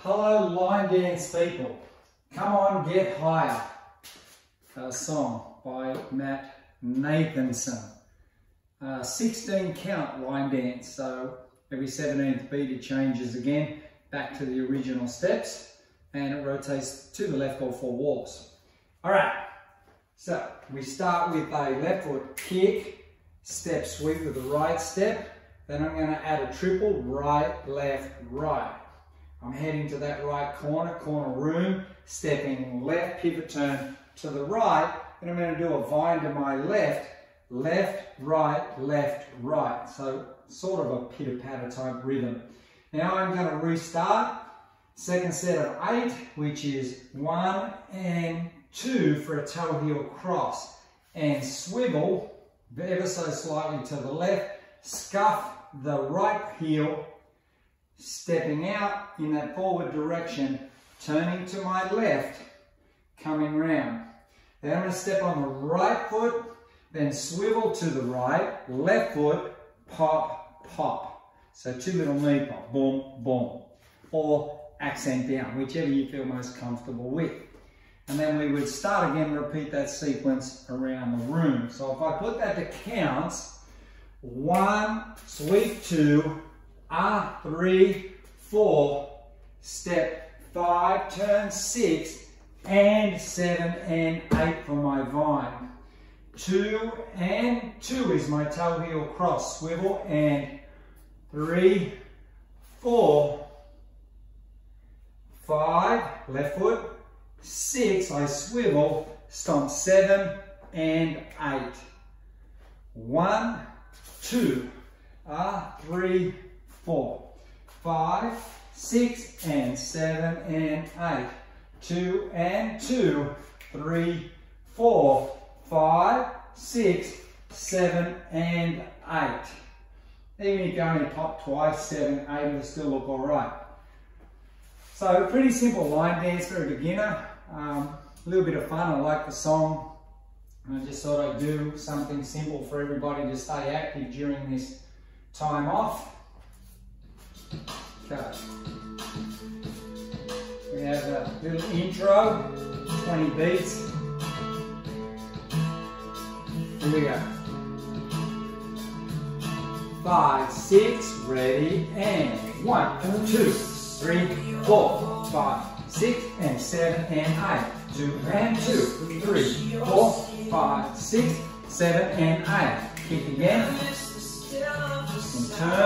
Hello, line dance people. Come on, get higher. A song by Matt Nathanson. Uh, 16 count line dance, so every 17th beat it changes again back to the original steps and it rotates to the left all four walls. All right, so we start with a left foot kick, step sweep with the right step, then I'm going to add a triple right, left, right. I'm heading to that right corner, corner room, stepping left, pivot turn to the right, and I'm going to do a vine to my left, left, right, left, right. So sort of a pitter-patter type rhythm. Now I'm going to restart. Second set of eight, which is one and two for a toe heel cross. And swivel ever so slightly to the left, scuff the right heel, stepping out in that forward direction, turning to my left, coming round. Then I'm going to step on the right foot, then swivel to the right, left foot, pop, pop. So two little knee pop, boom, boom. Or accent down, whichever you feel most comfortable with. And then we would start again, repeat that sequence around the room. So if I put that to counts, one, sweep two, ah, three, four, step five, turn six, and seven and eight for my vine. Two and two is my toe heel cross, swivel, and three, four, five, left foot, six, I swivel, stomp seven and eight. One, two, ah, three, four, five, six, and seven and eight. Two and two, three, four, five, six, seven, and eight. Even if you only pop twice, seven, eight, it'll still look all right. So pretty simple line dance for a beginner. Um, a little bit of fun, I like the song. I just thought I'd do something simple for everybody to stay active during this time off. Okay. We have a little intro, 20 beats. Here we go. Five, six, ready, and one, two, three, four, five, six, and seven, and eight. Two and two, three, four, five, six, seven, and eight. Kick again. And turn.